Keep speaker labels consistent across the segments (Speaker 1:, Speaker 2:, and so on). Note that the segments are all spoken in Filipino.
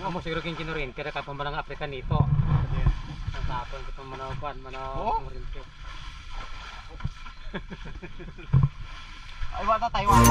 Speaker 1: Amo siguro kin kinorente ra kapon man ang Afrika nito. Ang kapon kapon man ang kwan man
Speaker 2: ang
Speaker 1: oh? kinorente.
Speaker 2: Ay wala Taiwan.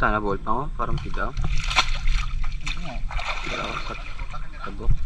Speaker 1: ta na bolt pa mo parang pidaw.
Speaker 2: Pidaw.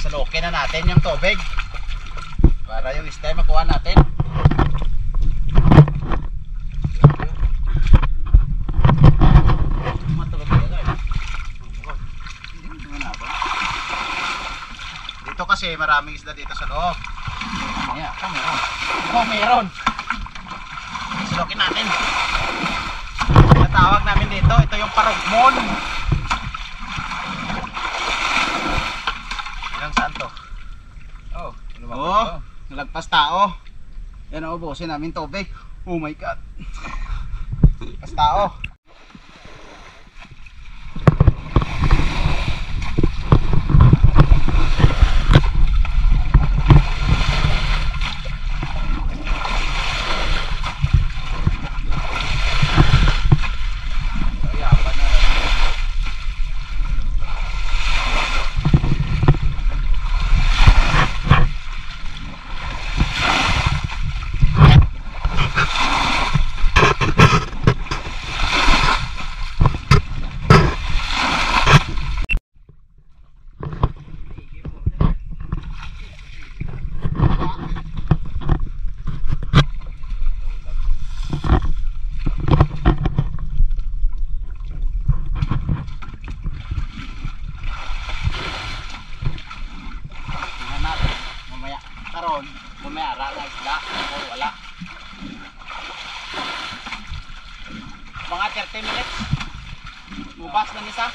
Speaker 2: Salukin na natin yung tubig para yung isda makuha natin. Dito kasi maraming isda dito sa loob. Yeah, oh, meron. Oh, meron. Natin. Natawag namin dito, ito yung parugmon. Oo, nalagpas tao. Yan ubusin namin tubig. Oh my god. Lagpas tao.
Speaker 3: Kayapan na lang.
Speaker 2: Tingnan natin. Mamaya. Karon, mamaya ra na isda o wala. Mga 30 minutes. Mubas na nisa.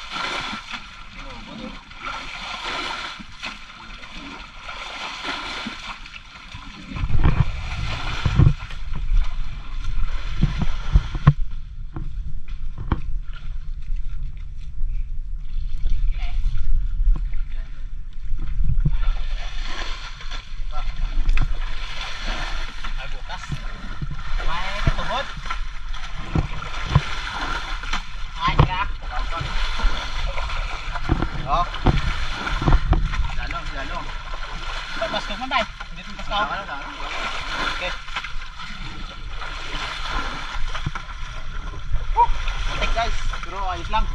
Speaker 2: Ay bukas. May katubod. Ay, tira. Oh.
Speaker 3: Lalo, lalo.
Speaker 2: Pasko man dai. Dito pasko.
Speaker 3: Lalo, lalo.
Speaker 2: Okay. Muntik guys, pero ayos lang.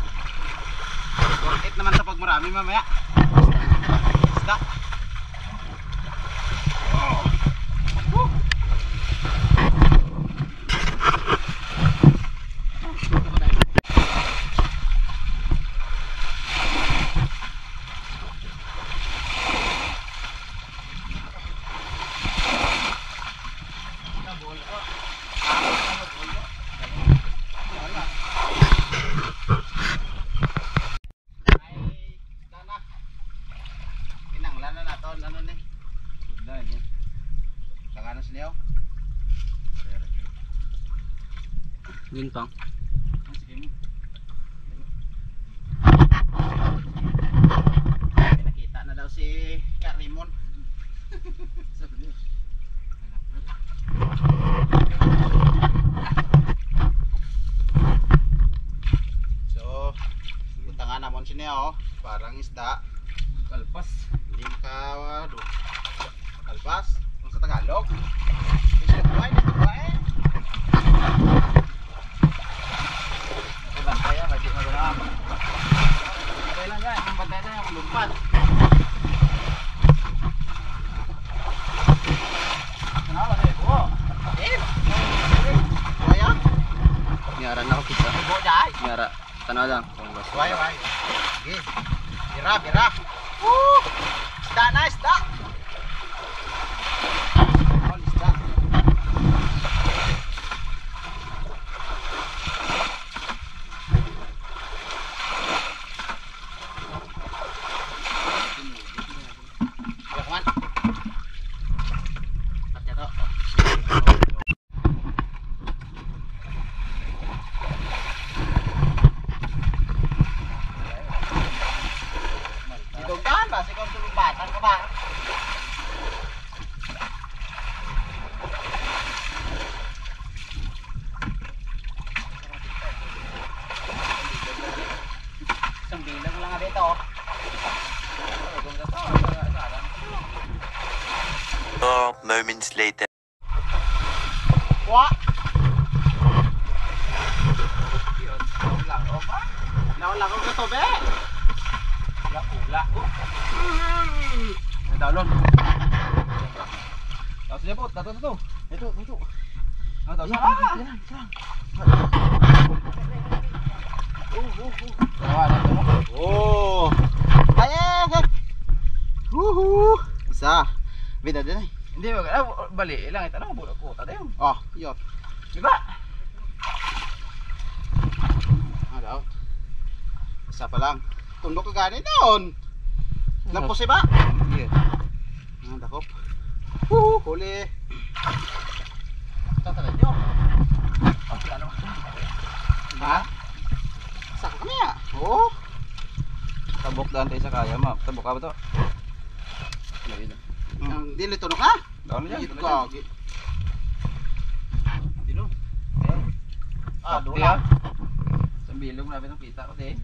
Speaker 2: Worth it naman sa pag marami mamaya. Isda. Ay,
Speaker 1: 平房 Ako kita.
Speaker 2: Buhay jay.
Speaker 1: Nyara. Tanaw lang.
Speaker 2: Buhay, buhay. Sige. Bira, bira. Woo! Isda na, isda. Oh, isda. Yakman. At ito. Sidugdan ba? Si kung tulumbatan ka ba? Isang bilang lang nga dito.
Speaker 4: Four moments later.
Speaker 2: Wa!
Speaker 3: lang. Oh, ba?
Speaker 2: Naon-lang ko to, be!
Speaker 3: Ula, ula.
Speaker 2: Nadalon.
Speaker 3: Tapos niya po, tato tato.
Speaker 2: Ito, ito.
Speaker 3: Ah, tapos ah! Na ito mo.
Speaker 2: Oh. Ay, ay, ay. Woohoo. Isa. Bida din eh.
Speaker 3: Hindi mo, ah, bali, ilang ito na, bulok ko, tada yun.
Speaker 2: Oh, yun.
Speaker 3: Di ba?
Speaker 2: Ano? Isa pa lang. Tundok ka gani doon. Lampos ba?
Speaker 3: Iya.
Speaker 2: Ah, dakop. Woohoo, huli.
Speaker 3: Tatagal nyo. Oh, ano?
Speaker 2: Ha? Saka kami ah. Oh.
Speaker 3: Tabok daan tayo sa kaya, ma. Tabok ka ba to?
Speaker 2: Ang dili tunok na.
Speaker 3: Doon niya.
Speaker 2: Git ko.
Speaker 3: Dino.
Speaker 2: Ah, doon
Speaker 3: Diya.
Speaker 2: na.
Speaker 3: Sa bilog na bitong kita ko, te.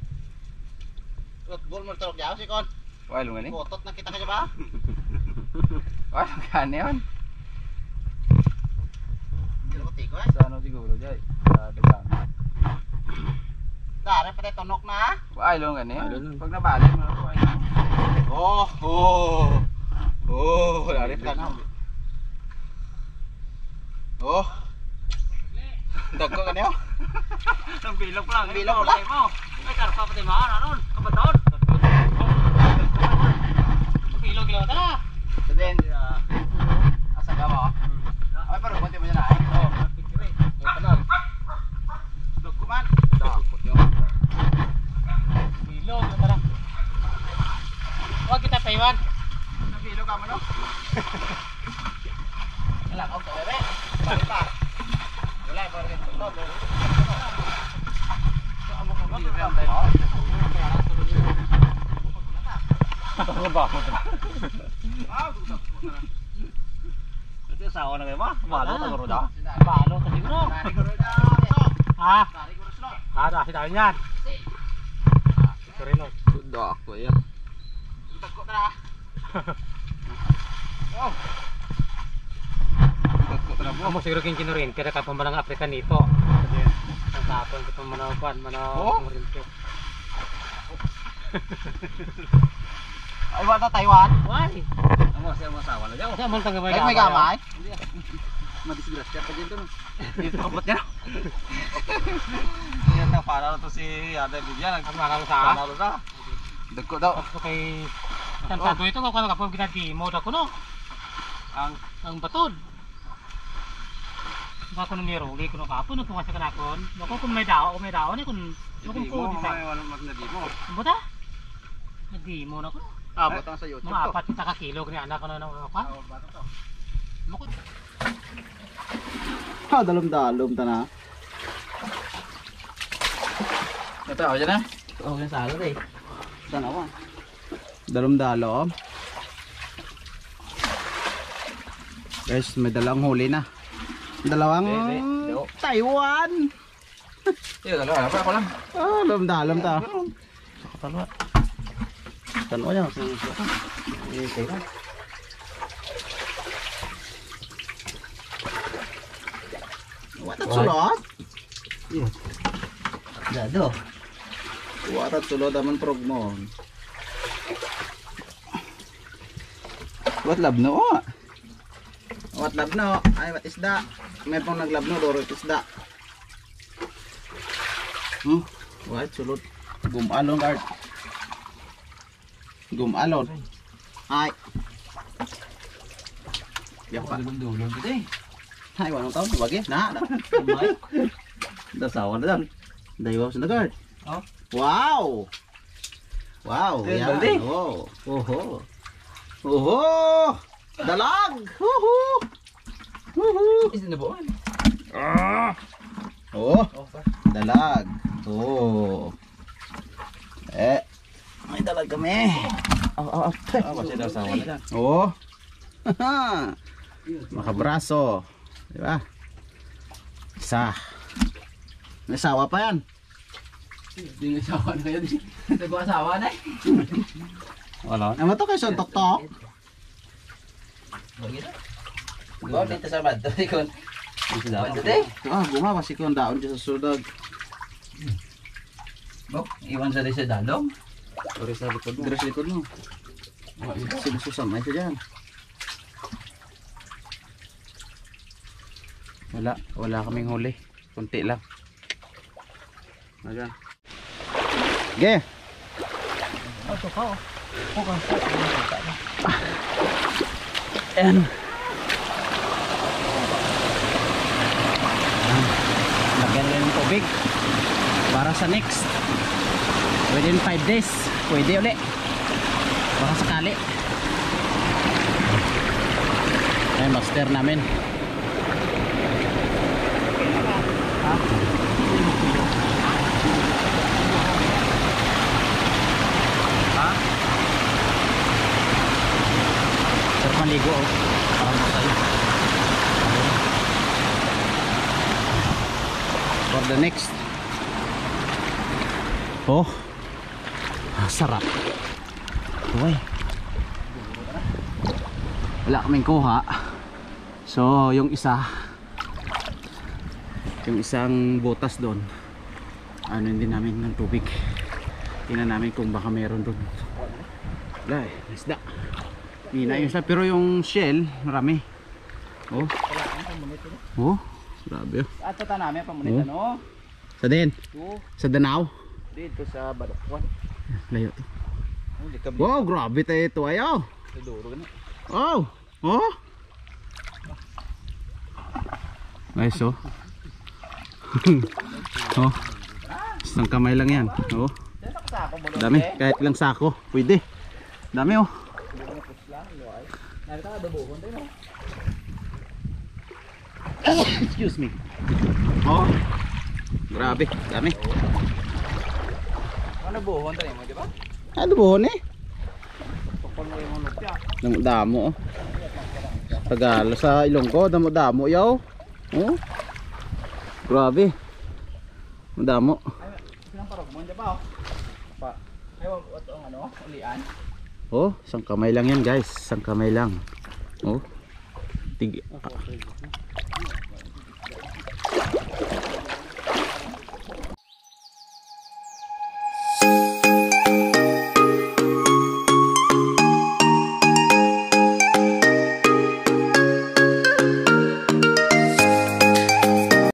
Speaker 2: Football mo tunok diaw si kon.
Speaker 3: Wala lungan ni.
Speaker 2: Botot na kita ka ba?
Speaker 3: Wala lungan yun.
Speaker 2: Hindi ko tiko eh.
Speaker 3: Sa ano siguro, Jay? Sa dagan.
Speaker 2: Dari pa tayo tunok na.
Speaker 3: Wala lungan
Speaker 1: Wala
Speaker 3: yun.
Speaker 1: lungan.
Speaker 3: Pag nabalik, mga ko ay.
Speaker 2: Oh, oh. Oh, dari pa na. Oh. Dagko ka niyo?
Speaker 1: Ang bilog lang.
Speaker 2: Ang bilog lang.
Speaker 3: Then, asa ka mo? Ay, pero konti mo dyan ay.
Speaker 1: Oh, pikire. Ay, kanal.
Speaker 2: Dagko man.
Speaker 3: Dapot yun.
Speaker 1: Bilog lang tara. Huwag kita paiwan.
Speaker 2: Nabilo ka mo no?
Speaker 3: Wala ka ko, bebe.
Speaker 2: Bali pa.
Speaker 3: Wala, pero ganito.
Speaker 1: Ano ba ako?
Speaker 2: Ah, dagko na.
Speaker 1: Ito sa ako na kayo ba? Balo
Speaker 2: Ah.
Speaker 1: ta garo da. Balo ta siguro.
Speaker 2: Dari ko rin na. So,
Speaker 1: Ha? Ha, dahil tayo niyan. Ito rin oh.
Speaker 3: Sudah ako yan.
Speaker 2: Dagko na. Oh.
Speaker 3: Dagko na.
Speaker 1: Amo siguro kin kinurin kaya ka pamalang African nito. Ang tapon ko pamanaw kwan, manaw
Speaker 3: Oh.
Speaker 1: kumurinte.
Speaker 2: Ay, wala Taiwan.
Speaker 1: Why?
Speaker 3: Amo siya mo sawa na
Speaker 1: Kasi amon tang gamay.
Speaker 2: Ay, may gamay.
Speaker 3: Madisgrasya pa dyan to. Dito kapot niya. Yan na para to si Ada Bibian.
Speaker 1: Ang mga sa.
Speaker 3: Panalo sa. Dagko daw.
Speaker 1: Ako kay San Santo ito ko kano kapag ginati mo da ko no.
Speaker 3: Ang
Speaker 1: Ang batod. Ba ko nang niro, uli ko no kapon no kumasa kanakon. Bako kung may dao, kung may dao ni kun no kung ko di sa.
Speaker 3: Wala magnadi mo.
Speaker 1: Ang buta? Nagdi mo na ko.
Speaker 3: Abot ang sa YouTube
Speaker 1: Mga
Speaker 3: to.
Speaker 1: apat kita ka kilo ni anak ko na nang ako. Mo ko
Speaker 2: Ah, dalom-dalom ta na.
Speaker 3: Ito ako dyan na.
Speaker 1: Oh, yung salad eh.
Speaker 3: Tanawa.
Speaker 2: Dalom-dalom. Guys, may dalawang huli na. Dalawang
Speaker 3: Bebe.
Speaker 2: Taiwan.
Speaker 3: Iyo dalawa. Apa ako lang.
Speaker 2: Ah, dalom-dalom ta.
Speaker 1: Kapalwa.
Speaker 2: Tanong niya.
Speaker 1: Eh, kaya.
Speaker 2: Watat sulod.
Speaker 1: Dado.
Speaker 2: Watat sulod aman prog mo. What lab no? What lab no? Ay, what isda? May pong naglab no, doro isda. Hmm? What sulod? Gumalon guard. Gumalon. Ay. Yak pa.
Speaker 3: Dulong-dulong kita eh.
Speaker 2: Ay, walang taon. Wagi. Na. na. Dasawa na dan. Daywa sa nagard.
Speaker 3: Oh.
Speaker 2: Wow. Wow.
Speaker 3: Balde.
Speaker 2: Oh. Oho. Oho. Dalag. Oho. Oho.
Speaker 3: Is na buwan.
Speaker 2: Oh.
Speaker 3: Oh, pa.
Speaker 2: Dalag. Oh. Eh. May dalag kami. Oh, oh,
Speaker 3: Ah, kasi daw sawa na dyan.
Speaker 2: Oh. Makabraso. Di ba? Isa. May sawa pa yan.
Speaker 3: Hindi nga sawa na kayo. Nag-asawa na eh.
Speaker 1: Wala.
Speaker 2: Ano to kay suntok to?
Speaker 3: Go dito sa bad. Eh.
Speaker 2: Ah, gumawa si kong daon dyan sa sudag.
Speaker 3: Go. Iwan sa sa dalong.
Speaker 2: Sorry sa likod mo. Dres likod mo. Sinususam ay siya dyan. Wala, wala kaming huli. Kunti lang. Ayan. Ge.
Speaker 3: Oh.
Speaker 2: Ayan. Lagyan rin ng tubig. Para sa next. Within 5 days. Pwede uli. Baka sakali. Ayan, master namin. Sarap maligo oh. Parang masaya. For the next. Oh. Ah, sarap. Uy. Wala kaming kuha. So, yung isa yung isang butas doon ano hindi namin ng tubig tingnan namin kung baka meron doon wala eh, isda Hina yung isa, pero yung shell, marami. Oh. Oh, grabe. oh.
Speaker 3: At sa namin pamunit
Speaker 2: Oh.
Speaker 3: ano?
Speaker 2: Sa din, sa Danao.
Speaker 3: Dito sa Badakwan.
Speaker 2: Layo to. Wow, grabe tayo ito ayaw. Oh, oh. Nice oh. Oh. Isang kamay lang yan. Oh. Dami, kahit ilang sako. Pwede. Dami oh. Excuse me. Oh. Grabe, dami.
Speaker 3: Ano buhon tayo mo, di ba?
Speaker 2: Ano buhon eh?
Speaker 3: Tukol mo yung lupya.
Speaker 2: Damo damo oh. Tagalo sa Ilonggo, damo damo yaw. Oh. Grabe. Madamo.
Speaker 3: Ilang parog mo, ba? Pa. Ewan ko ang ano, ulian.
Speaker 2: Oh, isang kamay lang yan guys. Isang kamay lang. Oh. Tig... Ah.